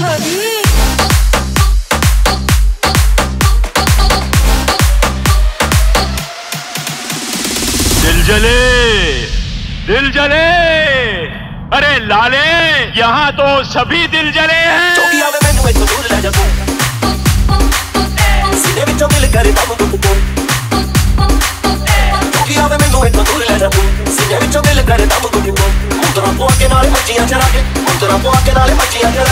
छोरी दिल जले दिल जले। अरे लाले यहाँ तो सभी दिल जले हैं।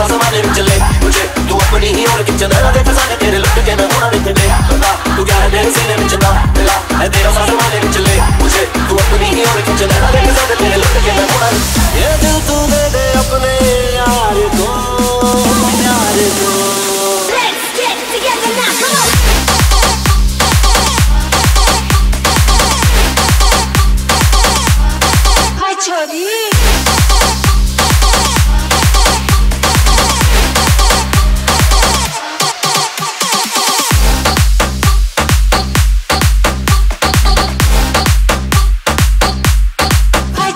सा जमाने में चले मुझे तू अपनी ही और किचन ना देख सारे तेरे लुट के मैं होना नहीं तेरे बता तू क्या है मेरे सीने में चला मिला है तेरा सा जमाने में चले मुझे तू अपनी ही और किचन ना देख सारे तेरे लुट के मैं होना ये दिल तू दे दे अपने यार को यार को Let's get together now, come on! Chori!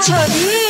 Chinese.